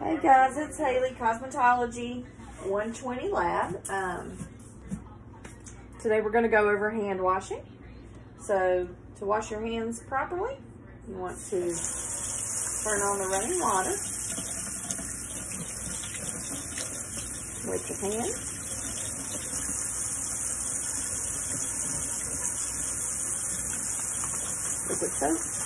Hey guys, it's Haley, Cosmetology 120 Lab. Um, today we're going to go over hand washing. So, to wash your hands properly, you want to turn on the running water with your hands. Liquid soap.